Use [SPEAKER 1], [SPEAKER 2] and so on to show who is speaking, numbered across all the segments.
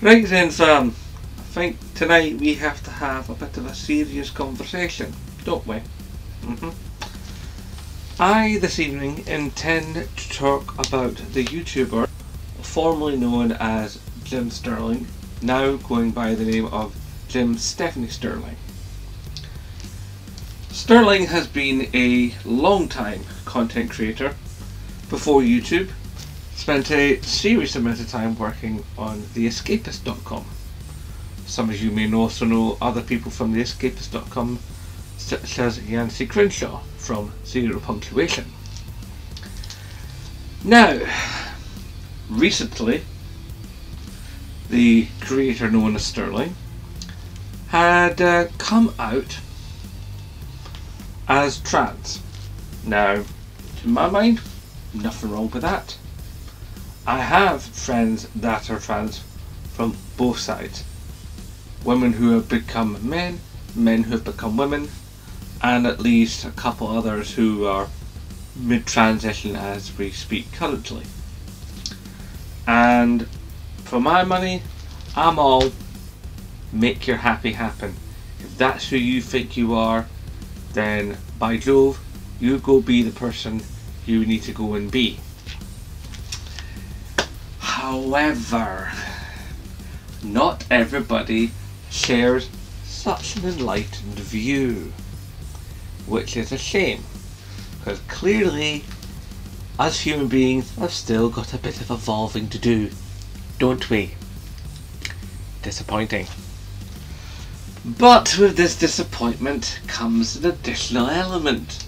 [SPEAKER 1] Right then, Sam. I think tonight we have to have a bit of a serious conversation, don't we? hmm I, this evening, intend to talk about the YouTuber formerly known as Jim Sterling, now going by the name of Jim Stephanie Sterling. Sterling has been a long time content creator before YouTube, spent a serious amount of time working on theescapist.com. Some of you may also know other people from theescapist.com, such as Yahtzee Croshaw from Zero Punctuation. Now, recently, the creator known as Sterling had uh, come out as trans. Now, to my mind, nothing wrong with that. I have friends that are trans from both sides. Women who have become men, men who have become women, and at least a couple others who are mid transition as we speak currently. And for my money, I'm all make your happy happen. If that's who you think you are, then by Jove, you go be the person you need to go and be. However, not everybody shares such an enlightened view, which is a shame, because clearly, as human beings we've still got a bit of evolving to do, don't we? Disappointing. But with this disappointment comes an additional element.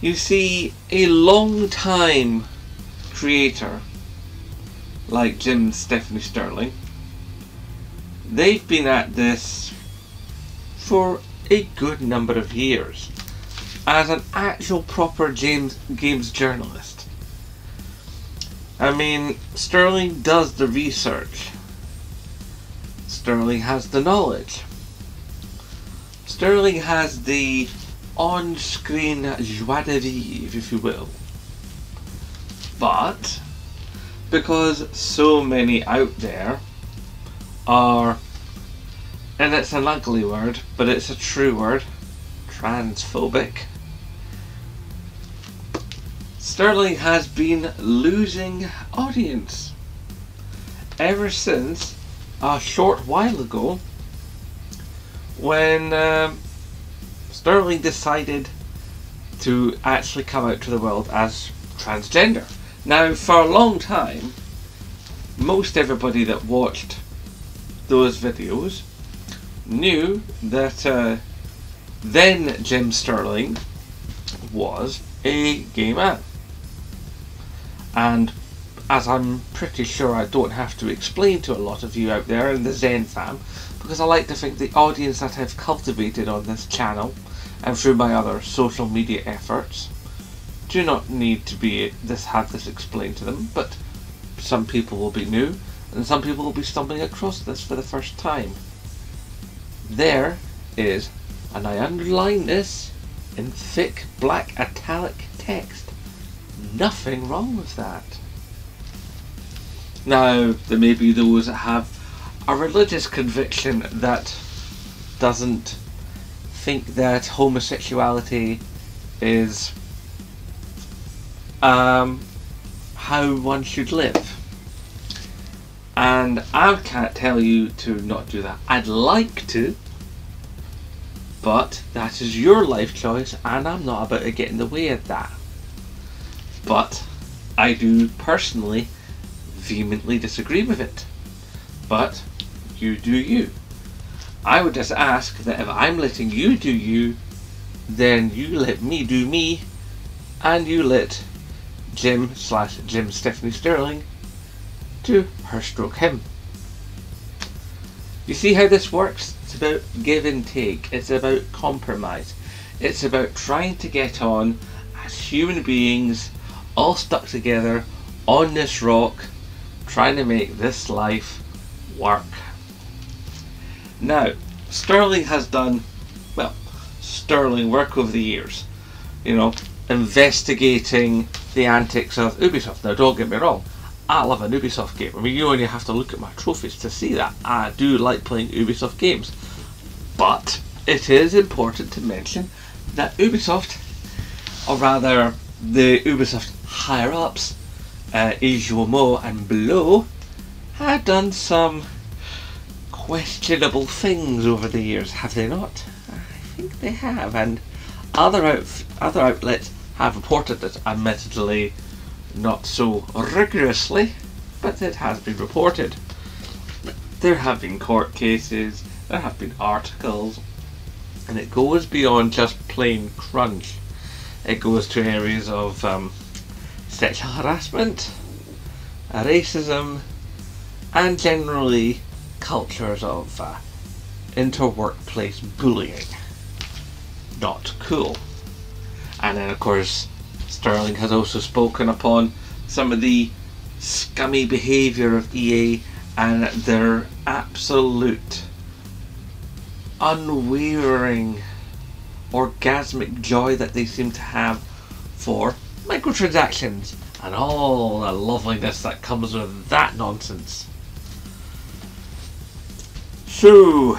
[SPEAKER 1] You see, a long time creator like Jim and Stephanie Sterling, they've been at this for a good number of years as an actual proper James games journalist. I mean, Sterling does the research. Sterling has the knowledge. Sterling has the on-screen joie de vivre, if you will. But because so many out there are, and it's an ugly word, but it's a true word, transphobic. Sterling has been losing audience ever since a short while ago when um, Sterling decided to actually come out to the world as transgender. Now, for a long time, most everybody that watched those videos knew that uh, then Jim Sterling was a gay man. And as I'm pretty sure I don't have to explain to a lot of you out there in the Zen fam, because I like to think the audience that I've cultivated on this channel and through my other social media efforts do not need to be this have this explained to them, but some people will be new and some people will be stumbling across this for the first time. There is, and I underline this in thick black italic text, nothing wrong with that. Now, there may be those that have a religious conviction that doesn't think that homosexuality is um, how one should live. And I can't tell you to not do that. I'd like to, but that is your life choice, and I'm not about to get in the way of that. But I do personally vehemently disagree with it. But you do you. I would just ask that if I'm letting you do you, then you let me do me, and you let Jim slash Jim Stephanie Sterling to her stroke him. You see how this works? It's about give and take. It's about compromise. It's about trying to get on as human beings, all stuck together on this rock, trying to make this life work. Now, Sterling has done, well, sterling work over the years. You know, investigating the antics of Ubisoft. Now, don't get me wrong, I love an Ubisoft game. I mean, you only have to look at my trophies to see that. I do like playing Ubisoft games. But it is important to mention that Ubisoft, or rather the Ubisoft higher ups, uh, Mo and Below, have done some questionable things over the years, have they not? I think they have, and other out- other outlets have reported it, admittedly not so rigorously, but it has been reported. There have been court cases, there have been articles, and it goes beyond just plain crunch. It goes to areas of um, sexual harassment, racism, and generally cultures of uh, inter-workplace bullying. Not cool. And then, of course, Sterling has also spoken upon some of the scummy behaviour of EA and their absolute unwavering orgasmic joy that they seem to have for microtransactions and all the loveliness that comes with that nonsense. So,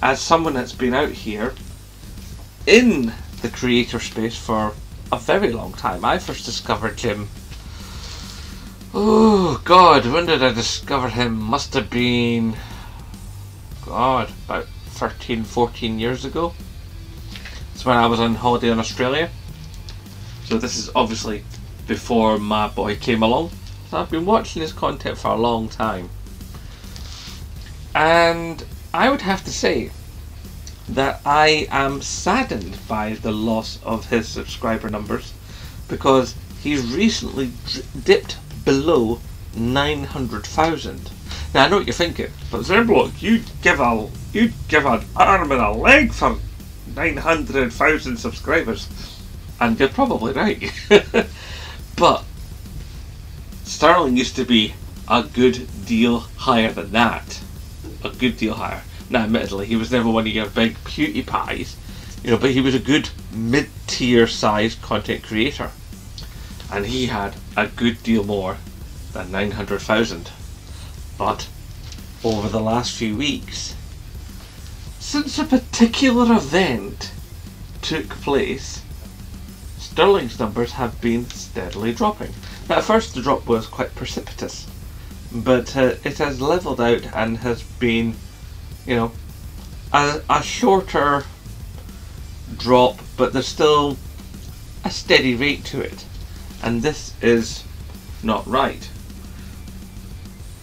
[SPEAKER 1] as someone that's been out here in the creator space for a very long time, I first discovered him. Oh God, when did I discover him? Must have been. God, about 13, 14 years ago. It's when I was on holiday in Australia. So this is obviously before my boy came along. So I've been watching his content for a long time. And I would have to say that I am saddened by the loss of his subscriber numbers because he's recently dipped below 900,000. Now I know what you're thinking, but Zenbloke, you'd give a you'd give an arm and a leg for 900,000 subscribers, and you're probably right. but Sterling used to be a good deal higher than that, a good deal higher. Now, admittedly, he was never one of your big PewDiePies, you know, but he was a good mid-tier sized content creator, and he had a good deal more than 900,000. But over the last few weeks, since a particular event took place, Sterling's numbers have been steadily dropping. Now, at first, the drop was quite precipitous, but uh, it has leveled out and has been, you know, a, a shorter drop, but there's still a steady rate to it, and this is not right.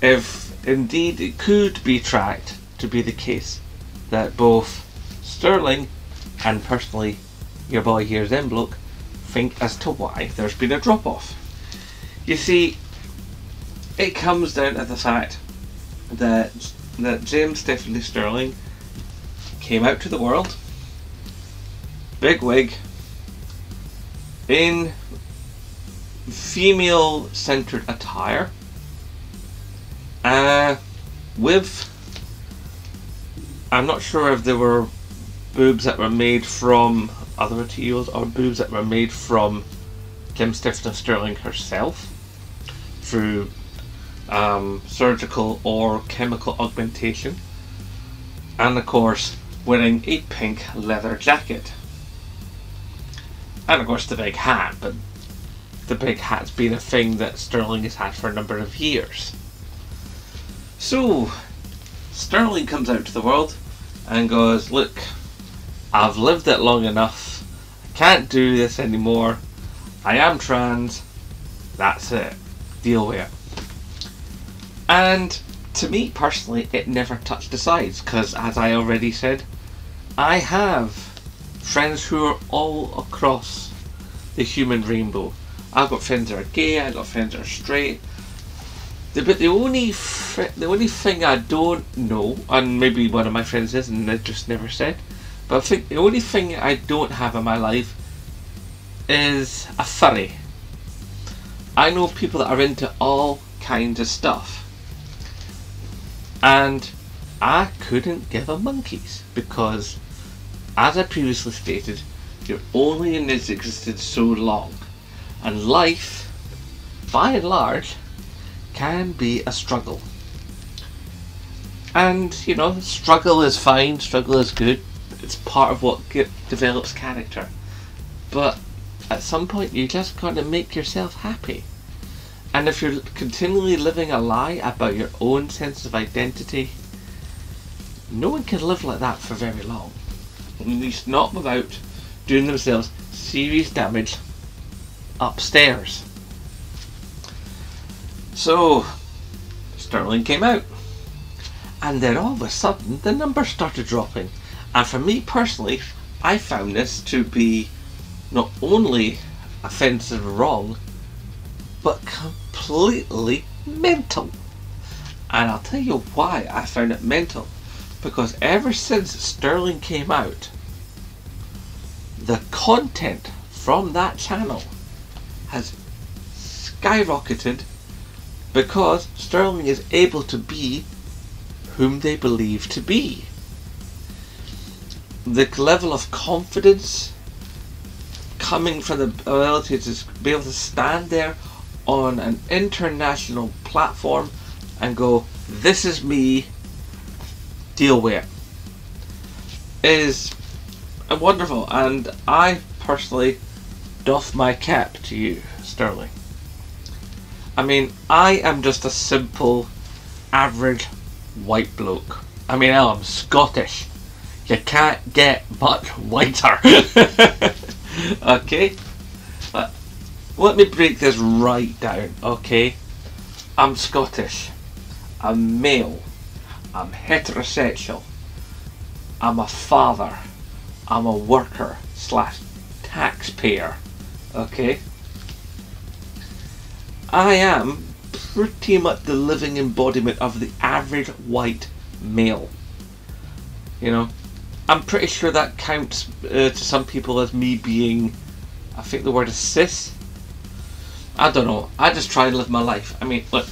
[SPEAKER 1] If Indeed, it could be tracked to be the case that both Sterling and personally your boy here, Zenbloke, think as to why there's been a drop off. You see, it comes down to the fact that that James Stephanie Sterling came out to the world, big wig, in female centered attire uh, with, I'm not sure if there were boobs that were made from other materials or boobs that were made from Jim Stephanie Sterling herself through um, surgical or chemical augmentation, and of course wearing a pink leather jacket. And of course the big hat, but the big hat's been a thing that Sterling has had for a number of years. So, Sterling comes out to the world and goes, Look, I've lived it long enough. I can't do this anymore. I am trans. That's it. Deal with it. And to me personally, it never touched the sides because, as I already said, I have friends who are all across the human rainbow. I've got friends that are gay, I've got friends that are straight, but the only the only thing I don't know, and maybe one of my friends is, and they just never said, but I think the only thing I don't have in my life is a furry. I know people that are into all kinds of stuff, and I couldn't give a monkeys because, as I previously stated, you're only in this existence so long, and life, by and large, can be a struggle. And, you know, struggle is fine, struggle is good. It's part of what get, develops character. But at some point, you just got to make yourself happy. And if you're continually living a lie about your own sense of identity, no one can live like that for very long. At least not without doing themselves serious damage upstairs. So, Sterling came out. And then all of a sudden, the numbers started dropping. And for me personally, I found this to be not only offensive wrong, but completely mental. And I'll tell you why I found it mental. Because ever since Sterling came out, the content from that channel has skyrocketed because Sterling is able to be whom they believe to be. The level of confidence coming from the ability to be able to stand there on an international platform and go, This is me, deal with it, is uh, wonderful. And I personally doff my cap to you, Sterling. I mean, I am just a simple, average white bloke. I mean, I'm Scottish. You can't get much whiter. okay? Let me break this right down, okay? I'm Scottish. I'm male. I'm heterosexual. I'm a father. I'm a worker slash taxpayer. Okay? I am pretty much the living embodiment of the average white male. You know, I'm pretty sure that counts uh, to some people as me being, I think the word is cis. I don't know. I just try to live my life. I mean, look,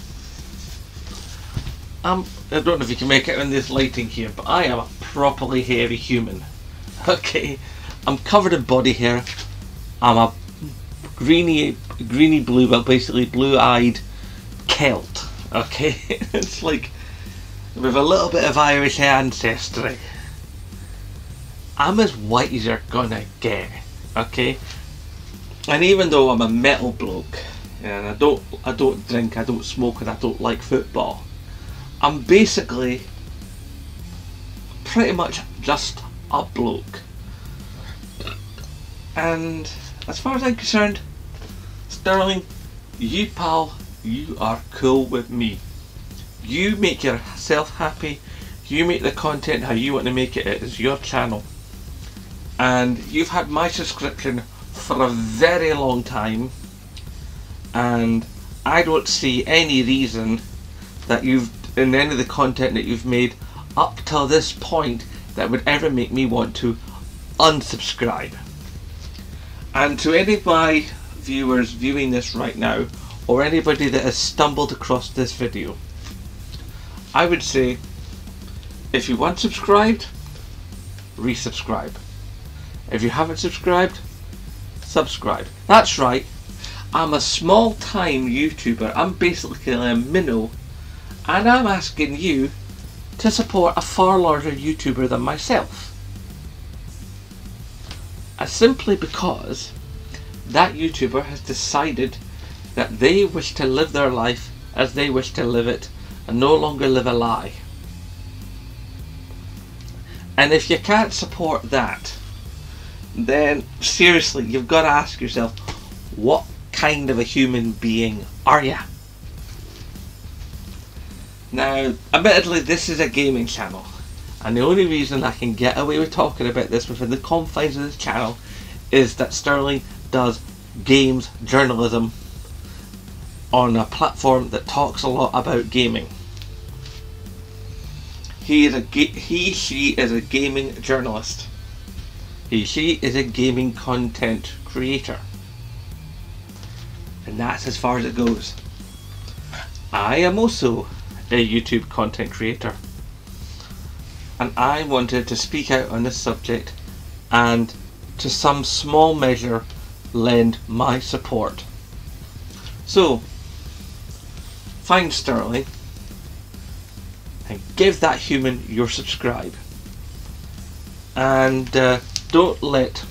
[SPEAKER 1] I'm, I don't know if you can make it in this lighting here, but I am a properly hairy human. Okay, I'm covered in body hair. I'm a greeny, greeny blue, but basically blue-eyed Celt. Okay, it's like with a little bit of Irish ancestry. I'm as white as you're gonna get. Okay, and even though I'm a metal bloke and I don't, I don't drink, I don't smoke, and I don't like football, I'm basically pretty much just a bloke. And as far as I'm concerned, Sterling, you pal, you are cool with me. You make yourself happy, you make the content how you want to make it, it is your channel. And you've had my subscription for a very long time, and I don't see any reason that you've, in any of the content that you've made up till this point, that would ever make me want to unsubscribe. And to any of my viewers viewing this right now, or anybody that has stumbled across this video, I would say if you want subscribed, resubscribe. If you haven't subscribed, subscribe. That's right, I'm a small time YouTuber. I'm basically a minnow, and I'm asking you to support a far larger YouTuber than myself. Uh, simply because that YouTuber has decided that they wish to live their life as they wish to live it and no longer live a lie. And if you can't support that, then seriously, you've got to ask yourself, what kind of a human being are you? Now, admittedly, this is a gaming channel, and the only reason I can get away with talking about this within the confines of this channel is that Sterling does games journalism on a platform that talks a lot about gaming. He is a he she is a gaming journalist. He she is a gaming content creator. And that's as far as it goes. I am also a YouTube content creator. And I wanted to speak out on this subject and to some small measure lend my support. So, find Sterling and give that human your subscribe. And uh, don't let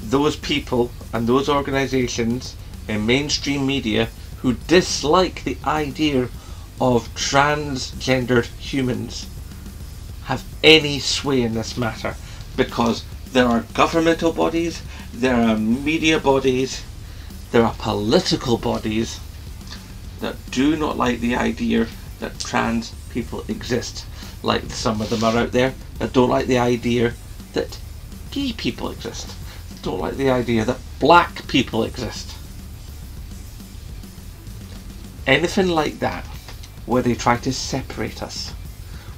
[SPEAKER 1] those people and those organisations in mainstream media who dislike the idea of transgendered humans have any sway in this matter because there are governmental bodies, there are media bodies, there are political bodies that do not like the idea that trans people exist. Like some of them are out there that don't like the idea that gay people exist. Don't like the idea that black people exist. Anything like that, where they try to separate us,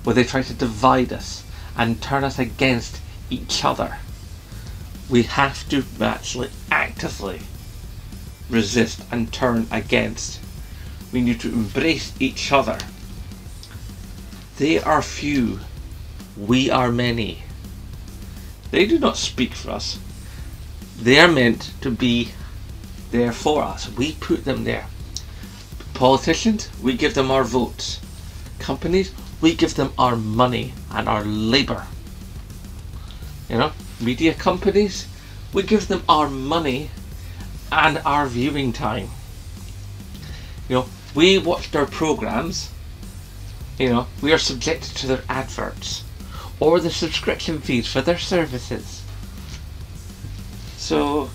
[SPEAKER 1] where they try to divide us and turn us against each other, we have to actually actively resist and turn against. We need to embrace each other. They are few, we are many. They do not speak for us. They are meant to be there for us. We put them there. Politicians, we give them our votes. Companies, we give them our money and our labour. You know, media companies, we give them our money and our viewing time. You know, we watch their programs, you know, we are subjected to their adverts or the subscription fees for their services. So,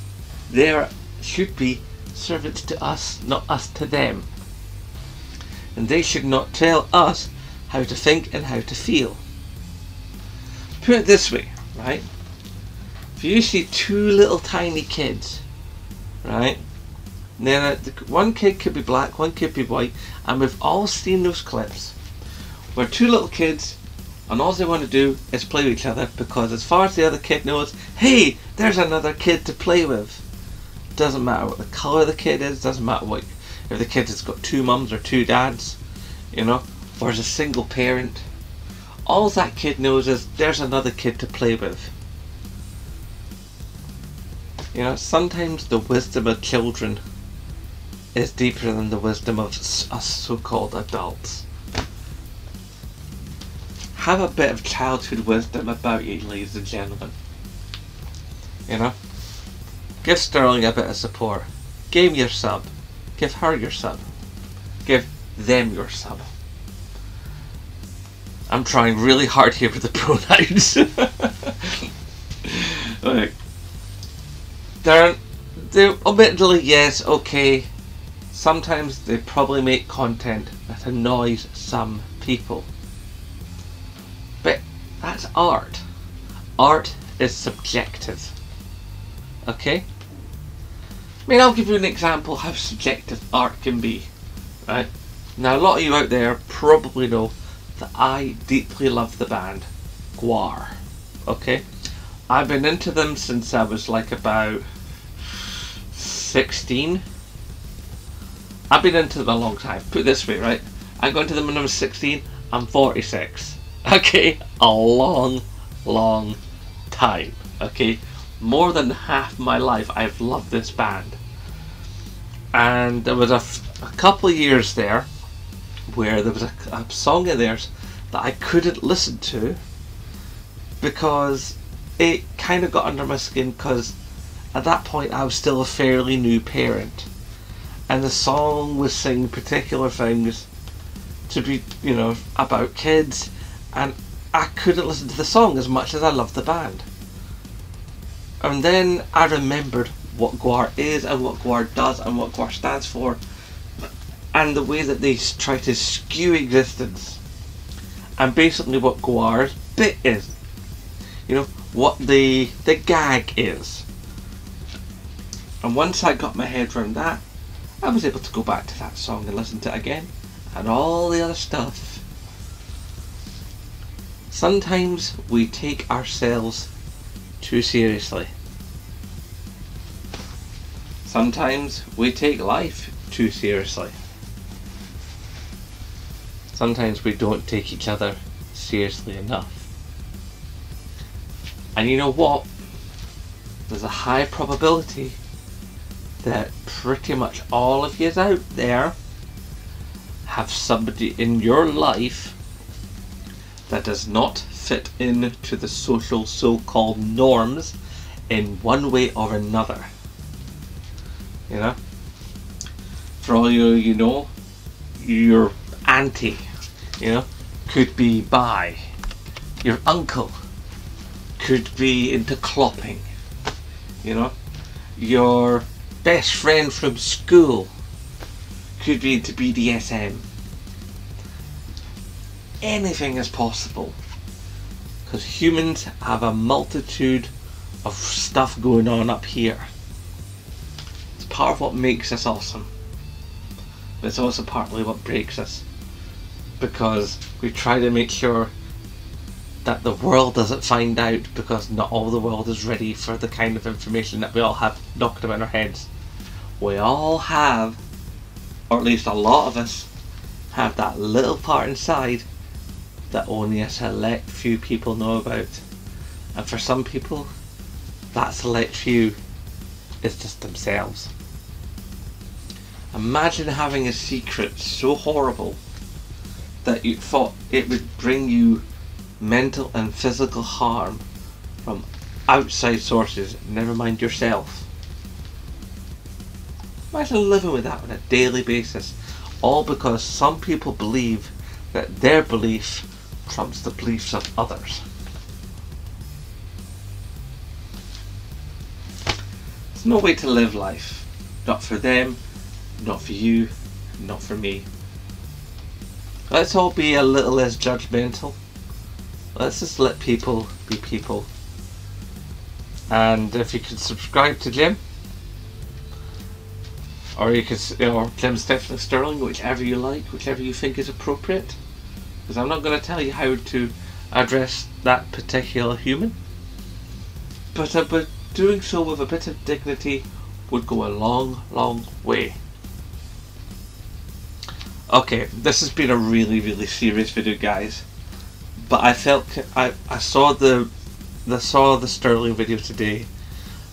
[SPEAKER 1] they should be servants to us, not us to them. And they should not tell us how to think and how to feel. Put it this way, right? If you see two little tiny kids, right? Then one kid could be black, one could be white, and we've all seen those clips where two little kids and all they want to do is play with each other because as far as the other kid knows, hey, there's another kid to play with. Doesn't matter what the colour of the kid is, doesn't matter what if the kid has got two mums or two dads, you know, or is a single parent. All that kid knows is there's another kid to play with. You know, sometimes the wisdom of children is deeper than the wisdom of us so-called adults. Have a bit of childhood wisdom about you, ladies and gentlemen. You know? Give Sterling a bit of support. Him your sub. Give her your sub. Give them your sub. I'm trying really hard here with the pronouns. like, they're, they're admittedly, yes, okay. Sometimes they probably make content that annoys some people. But that's art. Art is subjective. Okay? I mean, I'll give you an example how subjective art can be. Right? Now, a lot of you out there probably know that I deeply love the band Gwar. Okay? I've been into them since I was like about 16. I've been into them a long time. Put this way, right? I got into them when I was 16. I'm 46. Okay? A long, long time. Okay? More than half my life I've loved this band. And there was a, couple of years there where there was a, a song in theirs that I couldn't listen to because it kind of got under my skin because at that point I was still a fairly new parent and the song was saying particular things to be you know about kids and I couldn't listen to the song as much as I loved the band and then I remembered what Gwar is and what Gwar does and what Gwar stands for and the way that they try to skew existence and basically what Gwar's bit is you know what the the gag is and once I got my head around that, I was able to go back to that song and listen to it again, and all the other stuff. Sometimes we take ourselves too seriously. Sometimes we take life too seriously. Sometimes we don't take each other seriously enough. And you know what? There's a high probability that pretty much all of you out there have somebody in your life that does not fit into the social so-called norms in one way or another. You know? For all you you know, your auntie, you know, could be bi. Your uncle could be into clopping. You know? Your best friend from school could be into BDSM. Anything is possible. Because humans have a multitude of stuff going on up here. It's part of what makes us awesome. But it's also partly what breaks us. Because we try to make sure that the world doesn't find out because not all the world is ready for the kind of information that we all have knocked about our heads. We all have, or at least a lot of us, have that little part inside that only a select few people know about. And for some people, that select few is just themselves. Imagine having a secret so horrible that you thought it would bring you mental and physical harm from outside sources, never mind yourself. Imagine living with that on a daily basis, all because some people believe that their belief trumps the beliefs of others. There's no way to live life. Not for them, not for you, not for me. Let's all be a little less judgmental. Let's just let people be people. And if you could subscribe to Jim, or you could, or Jim Stephanie Sterling, whichever you like, whichever you think is appropriate. Because I'm not going to tell you how to address that particular human. But, uh, but doing so with a bit of dignity would go a long, long way. Okay, this has been a really, really serious video, guys. But I felt I, I saw the the saw the Sterling video today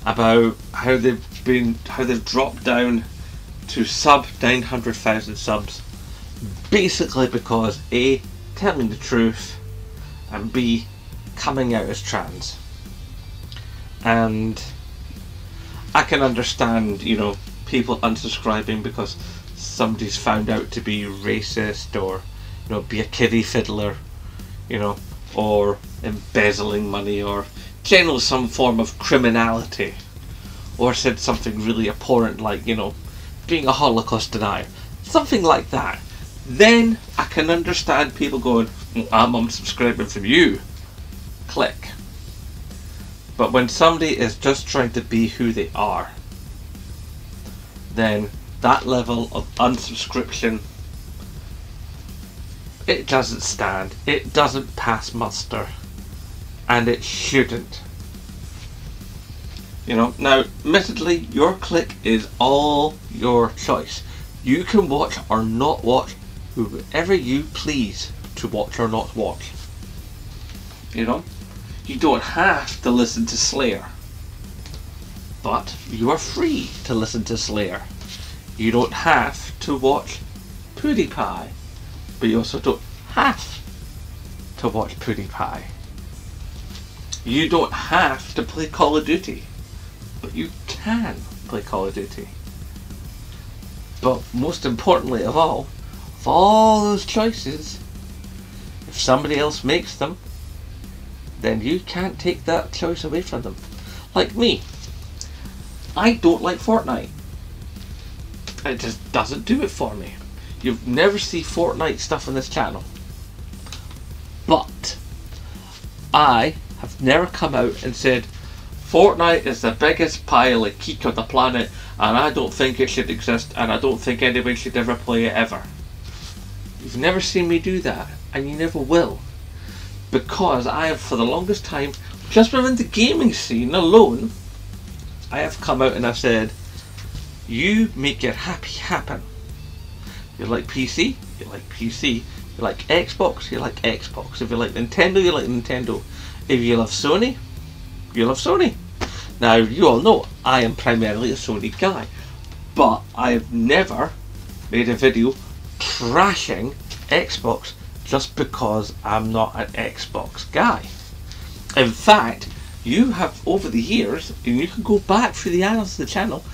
[SPEAKER 1] about how they've been how they've dropped down to sub nine hundred thousand subs, basically because a telling the truth and b coming out as trans. And I can understand, you know, people unsubscribing because somebody's found out to be racist or you know be a kiddie fiddler you know or embezzling money or generally some form of criminality or said something really abhorrent like you know being a holocaust denier something like that then I can understand people going mm, I'm unsubscribing from you. Click. But when somebody is just trying to be who they are then that level of unsubscription it doesn't stand. It doesn't pass muster. And it shouldn't. You know now admittedly your click is all your choice. You can watch or not watch whoever you please to watch or not watch. You know? You don't have to listen to Slayer. But you are free to listen to Slayer. You don't have to watch PewDiePie, but you also don't have to watch PewDiePie. You don't have to play Call of Duty, but you can play Call of Duty. But most importantly of all, of all those choices, if somebody else makes them, then you can't take that choice away from them. Like me, I don't like Fortnite. It just doesn't do it for me. You'll never see Fortnite stuff on this channel. But I have never come out and said Fortnite is the biggest pile of geek on the planet and I don't think it should exist and I don't think anyone should ever play it ever. You've never seen me do that and you never will. Because I have for the longest time, just within the gaming scene alone, I have come out and I've said you make your happy happen. You like PC, you like PC. You like Xbox, you like Xbox. If you like Nintendo, you like Nintendo. If you love Sony, you love Sony. Now, you all know I am primarily a Sony guy, but I've never made a video trashing Xbox just because I'm not an Xbox guy. In fact, you have over the years, and you can go back through the annals of the channel,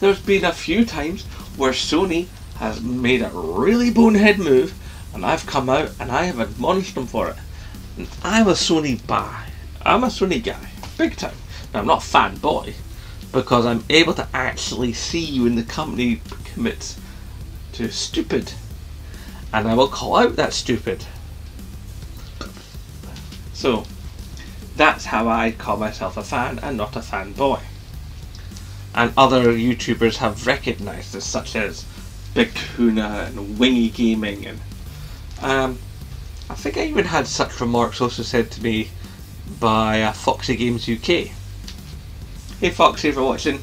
[SPEAKER 1] there's been a few times where Sony has made a really bonehead move, and I've come out and I have admonished them for it. And I'm a Sony guy. I'm a Sony guy, big time. Now, I'm not a fanboy, because I'm able to actually see when the company commits to stupid, and I will call out that stupid. So, that's how I call myself a fan and not a fanboy. And other YouTubers have recognised this, such as Big and Wingy Gaming, and um, I think I even had such remarks also said to me by uh, Foxy Games UK. Hey Foxy, for watching.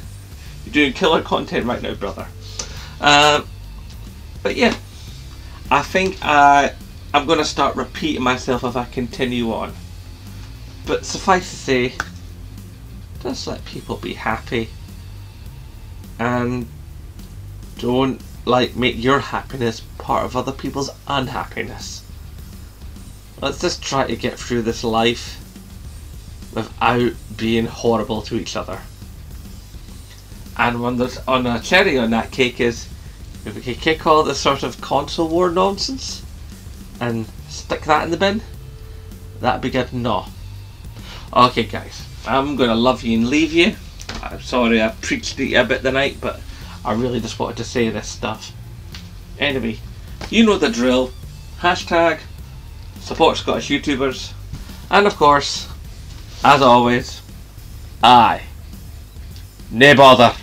[SPEAKER 1] You're doing killer content right now, brother. Um, but yeah, I think I, uh, I'm going to start repeating myself if I continue on. But suffice to say, just let people be happy and don't like make your happiness part of other people's unhappiness. Let's just try to get through this life without being horrible to each other. And when there's on a cherry on that cake is if we could kick all this sort of console war nonsense and stick that in the bin, that'd be good. No. Okay, guys, I'm gonna love you and leave you. I'm sorry I preached it a bit tonight, but I really just wanted to say this stuff. Anyway, you know the drill. Hashtag support Scottish YouTubers. And of course, as always, I. Nay bother.